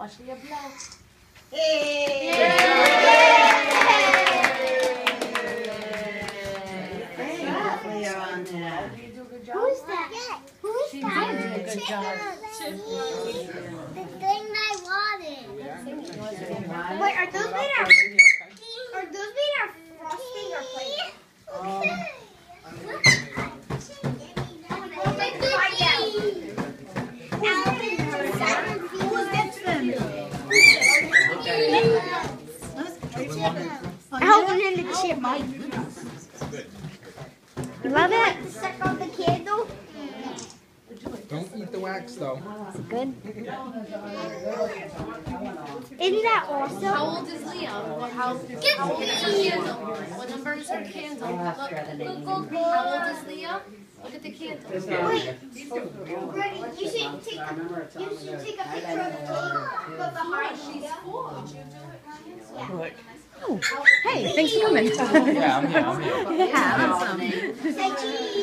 Austria blast. Hey! Who's that? Who's that? She did a good job. Alvin and the chipmunk. Love it. Suck on the candle. Don't eat the wax though. Good. Isn't that awesome? How awesome? old is Leah? What, how, how old is her candle? What number is her candle? Look, look, look. How old is Leah? Look at the candle. Wait, Brady, you should take a, you should take a picture of the cake, but behind she's Hey, thanks for coming. Yeah, I'm here. I'm here. Yeah, awesome. Say cheese.